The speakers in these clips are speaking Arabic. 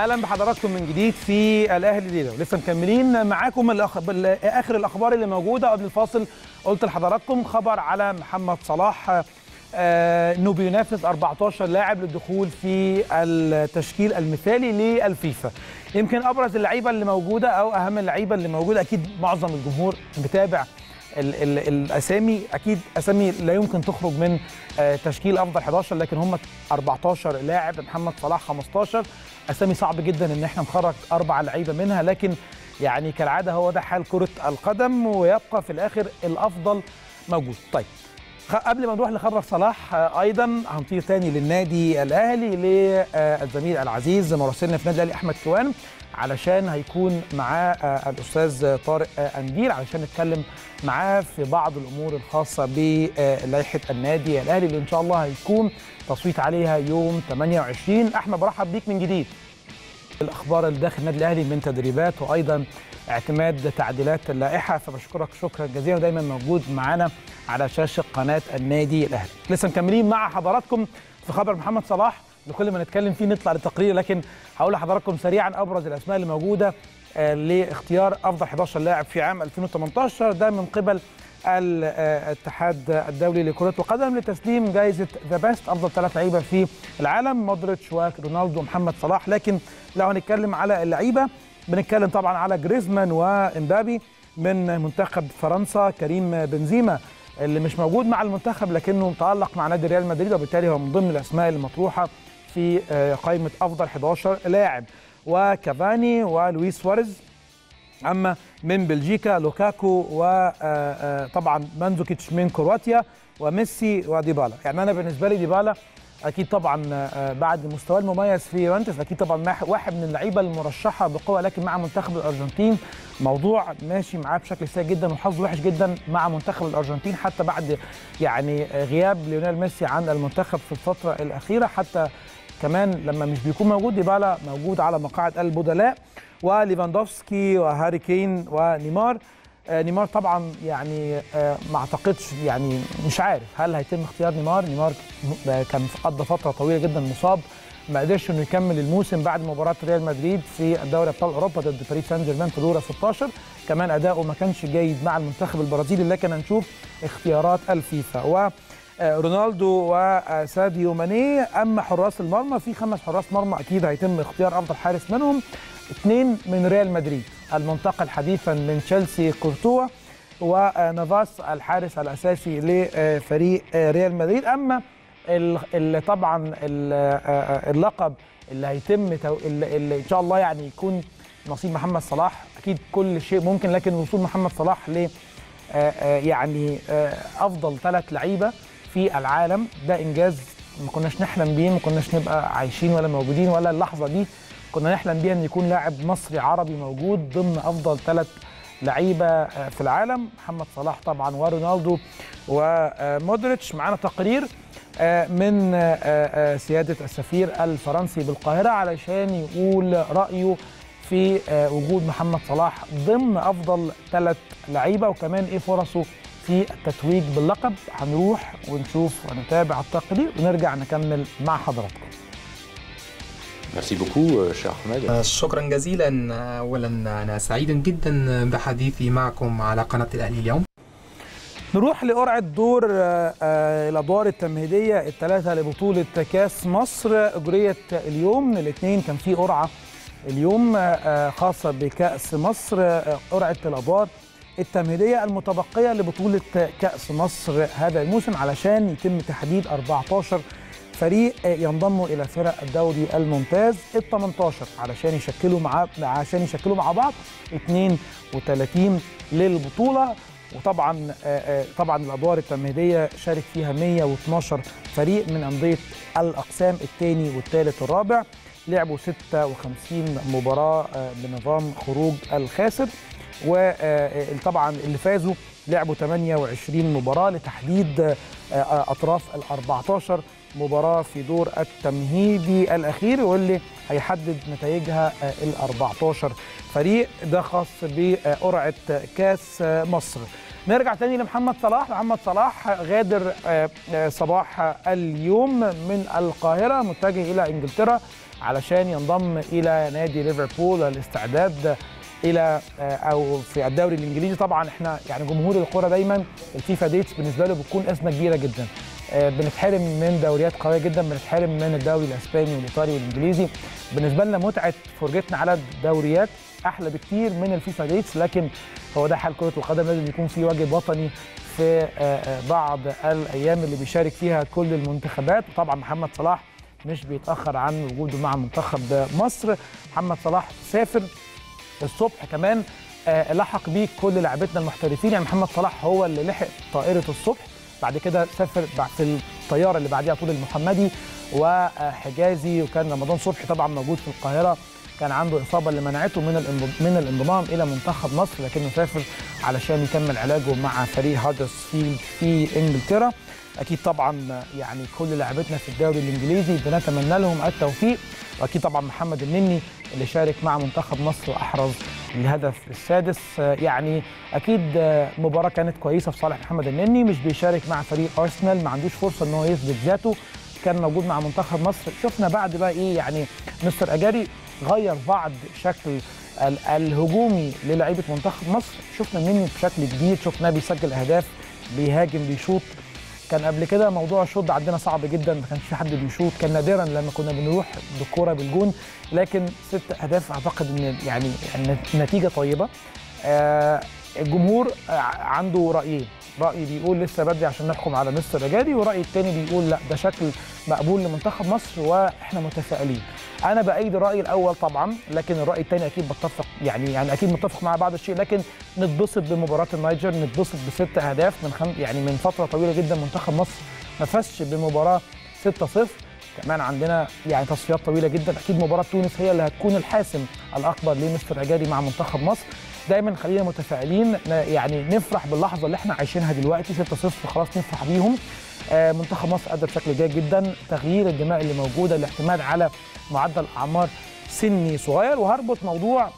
أهلا بحضراتكم من جديد في الأهلي ليلة. ولسه مكملين معاكم الأخ... آخر الأخبار اللي موجودة. قبل الفاصل قلت لحضراتكم خبر على محمد صلاح. آه إنه بينافس 14 لاعب للدخول في التشكيل المثالي للفيفا. يمكن أبرز اللعيبة اللي موجودة أو أهم اللعيبة اللي موجودة أكيد معظم الجمهور متابع ال ال الأسامي أكيد أسامي لا يمكن تخرج من آه تشكيل أفضل 11 لكن هم 14 لاعب محمد صلاح 15 أسامي صعب جدا إن إحنا نخرج أربع لعيبة منها لكن يعني كالعادة هو ده حال كرة القدم ويبقى في الآخر الأفضل موجود. طيب قبل ما نروح لخبر صلاح أيضا هنطير تاني للنادي الأهلي للزميل العزيز مراسلنا في النادي الأهلي أحمد كوان. علشان هيكون معاه الأستاذ طارق انديل علشان نتكلم معاه في بعض الأمور الخاصة بلائحة النادي الأهلي اللي إن شاء الله هيكون تصويت عليها يوم 28 أحمد برحب بيك من جديد. الأخبار اللي داخل النادي الأهلي من تدريبات وأيضا اعتماد تعديلات اللائحة فبشكرك شكرا جزيلا ودايما موجود معانا على شاشة قناة النادي الأهلي. لسه مكملين مع حضراتكم في خبر محمد صلاح. لكل ما نتكلم فيه نطلع للتقرير لكن هقول لحضراتكم سريعا أبرز الأسماء اللي موجودة لاختيار أفضل 11 لاعب في عام 2018 ده من قبل الاتحاد الدولي لكرة القدم لتسليم جائزة The Best أفضل ثلاث لعيبة في العالم مودريتش ورونالدو ومحمد صلاح. لكن لو هنتكلم على اللعيبة بنتكلم طبعا على جريزمان وإمبابي من منتخب فرنسا كريم بنزيما اللي مش موجود مع المنتخب لكنه متألق مع نادي ريال مدريد وبالتالي هو من ضمن الأسماء المطروحة في قائمة أفضل 11 لاعب. وكافاني ولويس سواريز. أما من بلجيكا لوكاكو وطبعا مانزوكيتش من كرواتيا وميسي وديبالا. يعني أنا بالنسبة لي ديبالا أكيد طبعا بعد مستواه المميز في يوفنتوس أكيد طبعا واحد من اللعيبة المرشحة بقوة لكن مع منتخب الأرجنتين موضوع ماشي معاه بشكل سيء جدا وحظه وحش جدا مع منتخب الأرجنتين حتى بعد يعني غياب ليونيل ميسي عن المنتخب في الفترة الأخيرة حتى كمان لما مش بيكون موجود ديبالا موجود على مقاعد البدلاء وليفاندوفسكي وهاري كين ونيمار. آه نيمار طبعا يعني آه ما اعتقدش يعني مش عارف هل هيتم اختيار نيمار. نيمار كان قضى فترة طويلة جدا مصاب ما قدرش إنه يكمل الموسم بعد مباراة ريال مدريد في دوري أبطال أوروبا ضد باريس سان جيرمان في دور 16 كمان أداؤه ما كانش جيد مع المنتخب البرازيلي لكن هنشوف اختيارات الفيفا. و رونالدو وساديو ماني. اما حراس المرمى؟ في خمس حراس مرمى أكيد هيتم اختيار أفضل حارس منهم. اثنين من ريال مدريد المنتقل حديثا من تشيلسي كورتوا ونافاس الحارس الأساسي لفريق ريال مدريد. أما اللي طبعا اللقب اللي هيتم اللي إن شاء الله يعني يكون نصيب محمد صلاح. أكيد كل شيء ممكن لكن وصول محمد صلاح ل يعني أفضل ثلاث لعيبة. في العالم. ده إنجاز ما كناش نحلم بيه ما كناش نبقى عايشين ولا موجودين ولا اللحظة دي. كنا نحلم بيها إن يكون لاعب مصري عربي موجود ضمن أفضل ثلاث لعيبة في العالم. محمد صلاح طبعا ورونالدو ومودريتش. معانا تقرير من سيادة السفير الفرنسي بالقاهرة علشان يقول رأيه في وجود محمد صلاح ضمن أفضل ثلاث لعيبة. وكمان إيه فرصه في التتويج باللقب هنروح ونشوف ونتابع التقرير ونرجع نكمل مع حضراتكم. Merci beaucoup, cher Ahmed. شكرا جزيلا اولا أنا سعيد جدا بحديثي معكم على قناة الأهلي اليوم. نروح لقرعة دور الادوار التمهيدية الثلاثة لبطولة كأس مصر اجريت اليوم. الاثنين كان في قرعة اليوم خاصة بكأس مصر قرعة الادوار التمهيدية المتبقية لبطولة كأس مصر هذا الموسم علشان يتم تحديد 14 فريق ينضموا إلى فرق الدوري الممتاز ال 18 علشان يشكلوا مع عشان يشكلوا مع بعض 32 للبطولة. وطبعا طبعا الأدوار التمهيدية شارك فيها 112 فريق من أندية الأقسام الثاني والثالث والرابع. لعبوا 56 مباراة بنظام خروج الخاسر. وطبعا اللي فازوا لعبوا 28 مباراة لتحديد أطراف ال 14 مباراة في دور التمهيدي الأخير واللي هيحدد نتائجها ال 14 فريق. ده خاص بقرعة كاس مصر. نرجع تاني لمحمد صلاح. محمد صلاح غادر صباح اليوم من القاهرة متجه إلى إنجلترا. علشان ينضم إلى نادي ليفربول الاستعداد إلى أو في الدوري الإنجليزي. طبعا إحنا يعني جمهور الكوره دايما الفيفا dates بالنسبة له بتكون أزمة كبيرة جدا. بنتحرم من دوريات قوية جدا بنتحرم من الدوري الإسباني والإيطالي والإنجليزي. بالنسبة لنا متعة فرجتنا على الدوريات أحلى بكتير من الفيفا dates لكن هو ده حال كرة القدم لازم يكون في واجب وطني في بعض الأيام اللي بيشارك فيها كل المنتخبات. وطبعا محمد صلاح مش بيتأخر عن وجوده مع منتخب مصر. محمد صلاح سافر الصبح كمان. لحق بيه كل لاعبتنا المحترفين. يعني محمد صلاح هو اللي لحق طائرة الصبح. بعد كده سافر في الطيارة اللي بعديها طول المحمدي وحجازي. وكان رمضان صبحي طبعا موجود في القاهرة. كان عنده إصابة اللي منعته من من الانضمام إلى منتخب مصر لكنه سافر علشان يكمل علاجه مع فريق هادرسفيلد في إنجلترا. أكيد طبعا يعني كل لاعبتنا في الدوري الإنجليزي بنتمنى لهم التوفيق وأكيد طبعا محمد النني اللي شارك مع منتخب مصر وأحرز الهدف السادس. يعني أكيد مباراة كانت كويسة في صالح محمد النني مش بيشارك مع فريق أرسنال ما عندوش فرصة إن هو يثبت ذاته. كان موجود مع منتخب مصر. شفنا بعد بقى إيه يعني مستر أجاري غير بعض شكل الهجومي للاعيبة منتخب مصر. شفنا النني بشكل كبير شفناه بيسجل أهداف بيهاجم بيشوط. كان قبل كده موضوع الشوط عندنا صعب جدا ما كانش في حد بيشوط كان نادرا لما كنا بنروح بالكورة بالجون لكن ست أهداف أعتقد إن يعني النتيجه طيبة. آه الجمهور عنده رأيين. رأي بيقول لسه بدري عشان نحكم على مستر اجاري ورأي الثاني بيقول لأ ده شكل مقبول لمنتخب مصر وإحنا متفائلين. أنا بأيد الراي الأول طبعا لكن الرأي الثاني أكيد بتفق يعني يعني أكيد متفق مع بعض الشيء لكن نتبسط بمباراة النيجر نتبسط بست أهداف من خم يعني من فترة طويلة جدا منتخب مصر ما فازش بمباراة 6-0 كمان عندنا يعني تصفيات طويلة جدا أكيد مباراة تونس هي اللي هتكون الحاسم الأكبر لمستر اجاري مع منتخب مصر. دايما خلينا متفائلين يعني نفرح باللحظة اللي إحنا عايشينها دلوقتي 6-0 خلاص نفرح بيهم. آه منتخب مصر قدر بشكل جيد جدا تغيير الدماء اللي موجوده الاعتماد على معدل أعمار سني صغير وهربط موضوع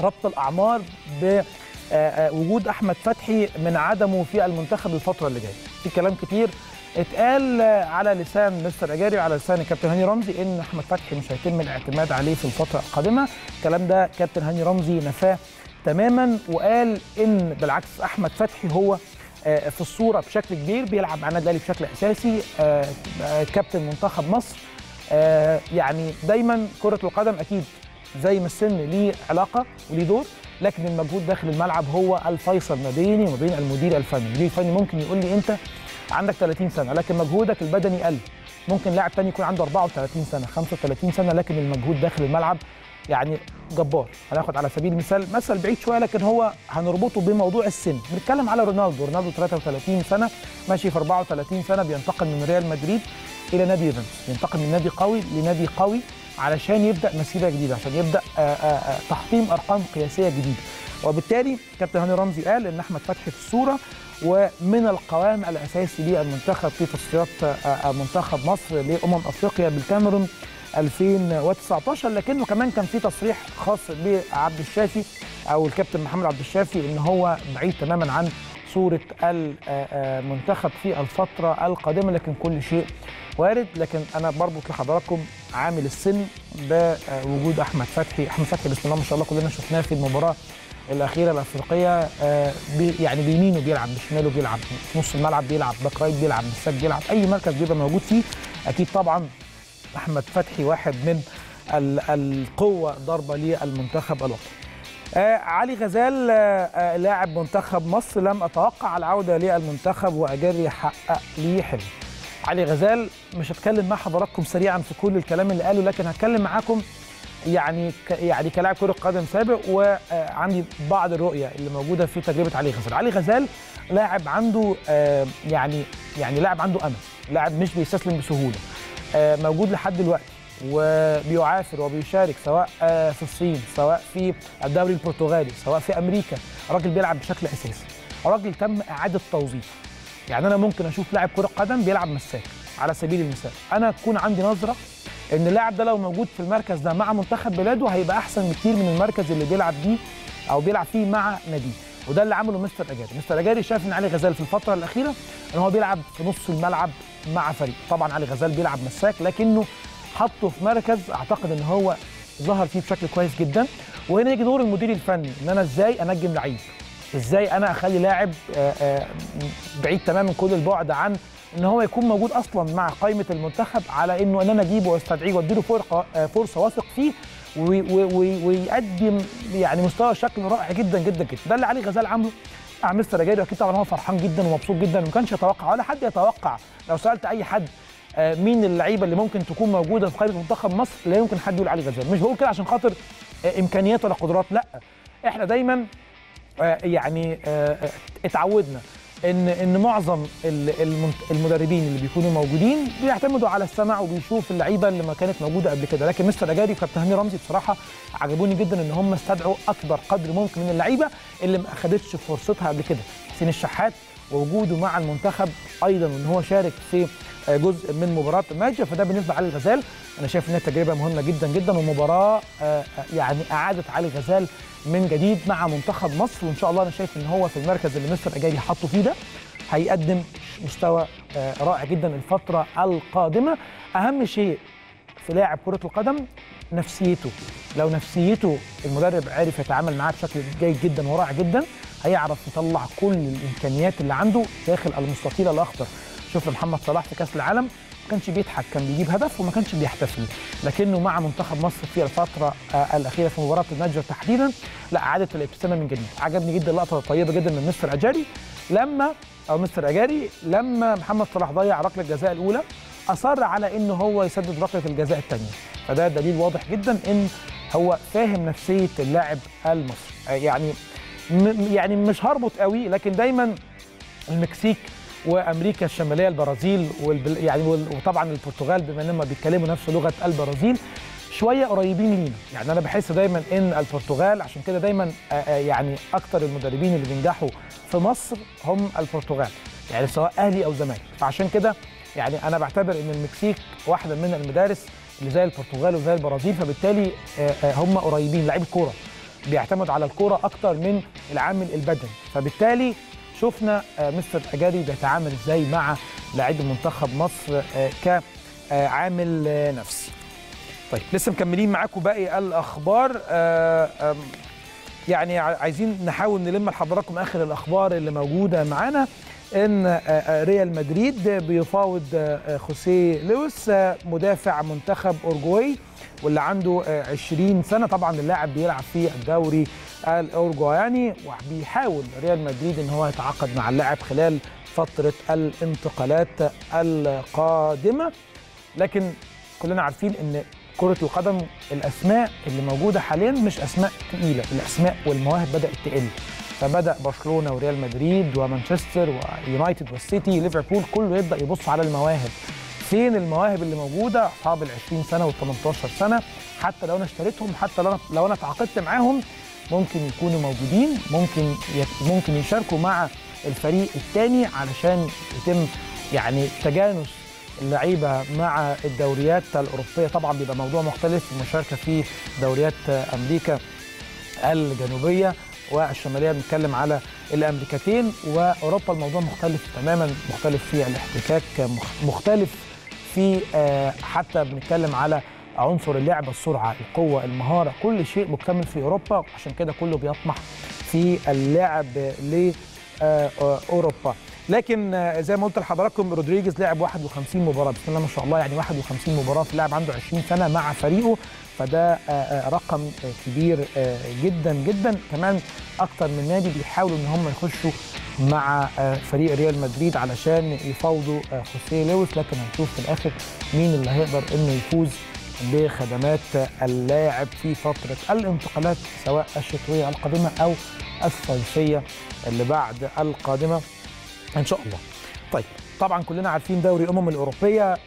ربط الأعمار بوجود أحمد فتحي من عدمه في المنتخب الفترة اللي جاية. في كلام كتير اتقال على لسان مستر اجاري وعلى لسان الكابتن هاني رمزي إن أحمد فتحي مش هيتم الاعتماد عليه في الفترة القادمة. الكلام ده كابتن هاني رمزي نفاه تماما وقال إن بالعكس أحمد فتحي هو في الصورة بشكل كبير بيلعب مع النادي الأهلي بشكل أساسي كابتن منتخب مصر. يعني دايما كرة القدم أكيد زي ما السن ليه علاقة وليه دور لكن المجهود داخل الملعب هو الفيصل ما بيني وما بين المدير الفني. المدير الفني ممكن يقول لي أنت عندك 30 سنة لكن مجهودك البدني قل. ممكن لاعب تاني يكون عنده 34 سنة 35 سنة لكن المجهود داخل الملعب يعني جبار. هناخد على سبيل المثال مثل بعيد شوية لكن هو هنربطه بموضوع السن. بنتكلم على رونالدو. رونالدو 33 سنة ماشي في 34 سنة بينتقل من ريال مدريد إلى نادي يوفنتوس. بينتقل من نادي قوي لنادي قوي علشان يبدأ مسيرة جديدة عشان يبدأ آآ آآ تحطيم أرقام قياسية جديدة. وبالتالي كابتن هاني رمزي قال إن أحمد فتحي في الصورة ومن القوام الأساسي للمنتخب في تصفيات منتخب مصر لأمم أفريقيا بالكاميرون 2019 لكنه كمان كان في تصريح خاص بعبد الشافي أو الكابتن محمد عبد الشافي إن هو بعيد تماما عن صورة المنتخب في الفترة القادمة لكن كل شيء وارد. لكن أنا بربط لحضراتكم عامل السن بوجود أحمد فتحي. أحمد فتحي بسم الله ما شاء الله كلنا شفناه في المباراة الأخيرة الأفريقية بي يعني بيمينه بيلعب بشماله بيلعب نص الملعب بيلعب back right بيلعب مساك بيلعب أي مركز بيبقى موجود فيه. أكيد طبعا أحمد فتحي واحد من القوة ضربه للمنتخب الوطني. آه علي غزال آه آه لاعب منتخب مصر لم أتوقع العودة للمنتخب واجري حقق لي حلم. علي غزال مش هتكلم مع حضراتكم سريعا في كل الكلام اللي قاله لكن هتكلم معاكم يعني يعني كلاعب كرة قدم سابق وعندي بعض الرؤية اللي موجودة في تجربة علي غزال. علي غزال لاعب عنده يعني يعني لاعب عنده أمل لاعب مش بيستسلم بسهولة موجود لحد دلوقتي وبيعافر وبيشارك سواء في الصين سواء في الدوري البرتغالي سواء في أمريكا. راجل بيلعب بشكل أساسي. راجل تم إعادة توظيفه يعني أنا ممكن أشوف لاعب كرة قدم بيلعب مساك على سبيل المثال. أنا تكون عندي نظرة إن اللاعب ده لو موجود في المركز ده مع منتخب بلاده هيبقى أحسن بكتير من المركز اللي بيلعب بيه أو بيلعب فيه مع ناديه. وده اللي عمله مستر أجاري. مستر أجاري شاف إن علي غزال في الفترة الأخيرة إن هو بيلعب في نص الملعب مع فريق. طبعا علي غزال بيلعب مساك لكنه حطه في مركز أعتقد إن هو ظهر فيه بشكل كويس جدا. وهنا يجي دور المدير الفني إن أنا إزاي أنجم لعيب؟ إزاي أنا أخلي لاعب آه، آه، بعيد تماما كل البعد عن إن هو يكون موجود أصلا مع قائمة المنتخب على إنه ان أنا اجيبه وأستدعيه وأديله فرقة آه، فرصة واثق فيه وي- وي- وي- ويقدم يعني مستوى شكل رائع جدا جدا جدا. ده اللي علي غزال عامله مع مستر اجاري وأكيد طبعا هو فرحان جدا ومبسوط جدا وما كانش يتوقع ولا حد يتوقع. لو سألت أي حد آه، مين اللعيبة اللي ممكن تكون موجودة في قائمة منتخب مصر لا يمكن حد يقول علي غزال. مش بقول كده عشان خاطر آه، إمكانيات ولا قدرات لأ. إحنا دايما يعني اتعودنا. إن إن معظم المدربين اللي بيكونوا موجودين بيعتمدوا على السمع وبيشوف اللعيبة اللي ما كانت موجودة قبل كده. لكن مستر اجاري وكابتن هاني رمزي بصراحة عجبوني جدا إن هم استدعوا أكبر قدر ممكن من اللعيبة اللي ما أخدتش فرصتها قبل كده. حسين الشحات ووجوده مع المنتخب أيضا وان هو شارك في جزء من مباراة ماجا فده بالنسبة لعلي غزال أنا شايف إنها تجربة مهمة جدا جدا ومباراة آه، آه، يعني اعاده علي غزال من جديد مع منتخب مصر. وإن شاء الله أنا شايف إن هو في المركز اللي مستر اجاري حطه فيه ده هيقدم مستوى آه، رائع جدا الفترة القادمة. أهم شيء في لاعب كرة القدم نفسيته. لو نفسيته المدرب عرف يتعامل معاه بشكل جيد جدا ورائع جدا هيعرف يطلع كل الإمكانيات اللي عنده داخل المستطيل الأخضر. شوف محمد صلاح في كأس العالم ما كانش بيضحك كان بيجيب هدف وما كانش بيحتفل. لكنه مع منتخب مصر في الفترة آه، الأخيرة في مباراة النيجر تحديدا لا عادت الابتسامة من جديد. عجبني جدا لقطه طيبه جدا من مستر أجاري. لما أو مستر أجاري لما محمد صلاح ضيع ركلة الجزاء الأولى أصر على ان هو يسدد ركلة الجزاء الثانية. فده دليل واضح جدا إن هو فاهم نفسية اللاعب المصري. يعني يعني مش هربط قوي لكن دايما المكسيك وامريكا الشماليه البرازيل والبل... يعني وطبعا البرتغال بما انهم بيتكلموا نفس لغة البرازيل شوية قريبين لينا يعني أنا بحس دايما إن البرتغال عشان كده دايما يعني أكتر المدربين اللي بينجحوا في مصر هم البرتغال. يعني سواء أهلي أو زمالك. فعشان كده يعني أنا بعتبر إن المكسيك واحدة من المدارس اللي زي البرتغال وزي البرازيل فبالتالي هم قريبين. لعيب الكورة. بيعتمد على الكورة أكتر من العامل البدني. فبالتالي شفنا آه، مستر اجاري بيتعامل إزاي مع لاعبي منتخب مصر آه، كعامل آه، نفسي طيب لسه مكملين معاكم باقي الأخبار. يعني عايزين نحاول نلم لحضراتكم آخر الأخبار اللي موجودة معانا إن ريال مدريد بيفاوض خوسيه لويس مدافع منتخب أورجواي واللي عنده آه، 20 سنة. طبعا اللاعب بيلعب في الدوري الاورجواياني وبيحاول ريال مدريد إن هو يتعاقد مع اللاعب خلال فترة الانتقالات القادمة. لكن كلنا عارفين إن كرة القدم الأسماء اللي موجودة حاليا مش أسماء تقيلة. الأسماء والمواهب بدأت تقل. فبدأ برشلونة وريال مدريد ومانشستر ويونايتد والسيتي ليفربول كله يبدأ يبص على المواهب. فين المواهب اللي موجودة؟ أصحاب ال 20 سنة وال 18 سنة. حتى لو أنا اشتريتهم حتى لو أنا لو أنا اتعاقدت معاهم ممكن يكونوا موجودين ممكن ممكن يشاركوا مع الفريق الثاني علشان يتم يعني تجانس اللعيبة مع الدوريات الأوروبية. طبعا بيبقى موضوع مختلف المشاركة في دوريات أمريكا الجنوبية والشمالية. بنتكلم على الأمريكتين وأوروبا. الموضوع مختلف تماما مختلف في الاحتكاك مخ- مختلف في آه، حتى بنتكلم على عنصر اللعب السرعة القوة المهارة كل شيء مكتمل في أوروبا. عشان كده كله بيطمح في اللعب لاوروبا لكن آه، زي ما قلت لحضراتكم رودريجيز لعب 51 مباراة. بسم الله ما شاء الله يعني 51 مباراة في لاعب عنده 20 سنة مع فريقه. فده آه، آه، رقم آه، كبير آه، جدا جدا. كمان أكتر من نادي بيحاولوا إن هم يخشوا مع آه، فريق ريال مدريد علشان يفاوضوا آه، خوسيه لويس. لكن هنشوف في الآخر مين اللي هيقدر إنه يفوز بخدمات اللاعب في فترة الانتقالات سواء الشتوية القادمة أو الصيفية اللي بعد القادمة. إن شاء الله. طيب طبعا كلنا عارفين دوري الامم الأوروبية آه،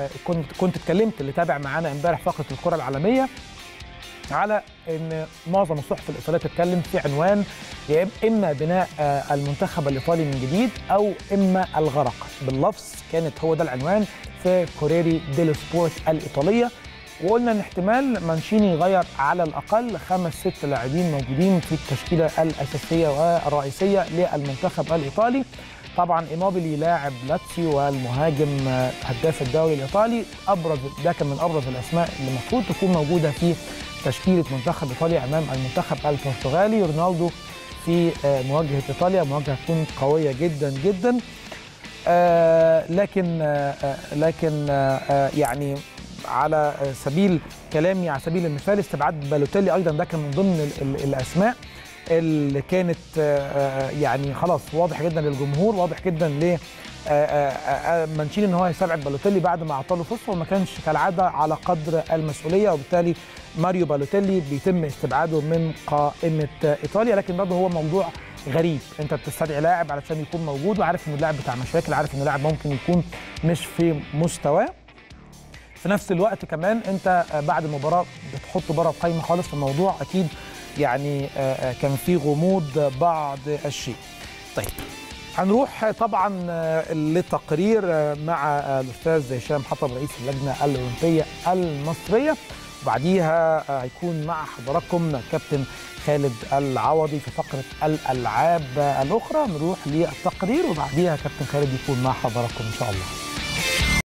آه، كنت كنت اتكلمت اللي تابع معانا إمبارح فقرة الكرة العالمية على إن معظم الصحف الإيطالية بتتكلم في عنوان يا إما بناء آه، المنتخب الإيطالي من جديد أو إما الغرق. باللفظ كانت هو ده العنوان في كوريري ديلو سبورت الإيطالية. وقلنا إن احتمال مانشيني يغير على الأقل خمس ست لاعبين موجودين في التشكيلة الأساسية والرئيسية للمنتخب الإيطالي. طبعا إيموبيلي لاعب لاتسيو والمهاجم هداف الدوري الإيطالي. أبرز ده كان من أبرز الأسماء اللي المفروض تكون موجودة في تشكيلة منتخب إيطاليا أمام المنتخب البرتغالي. رونالدو في آه، مواجهة إيطاليا مواجهة تكون قوية جدا جدا. آه، لكن آه، آه، لكن آه، آه، يعني على سبيل كلامي على سبيل المثال استبعاد بالوتيلي أيضا ده كان من ضمن ال- ال- الأسماء اللي كانت آه، آه، يعني خلاص واضح جدا للجمهور واضح جدا ل آه، مانشيني إن هو هيستبعد بالوتيلي بعد ما أعطاه له فرصة وما كانش كالعادة على قدر المسؤولية وبالتالي ماريو بالوتيلي بيتم استبعاده من قائمة إيطاليا. لكن برضه هو موضوع غريب. أنت بتستدعي لاعب علشان يكون موجود وعارف إن اللاعب بتاع مشاكل عارف إن اللاعب ممكن يكون مش في مستواه. في نفس الوقت كمان انت آه، بعد المباراة بتحطه بره القايمة خالص في الموضوع أكيد يعني آه، آه، كان في غموض بعض الشيء. طيب هنروح طبعا لتقرير مع الأستاذ هشام حطب رئيس اللجنة الأولمبية المصرية. وبعديها هيكون مع حضراتكم كابتن خالد العوضي في فقرة الألعاب الأخرى. نروح للتقرير وبعديها كابتن خالد يكون مع حضراتكم إن شاء الله.